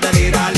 da da da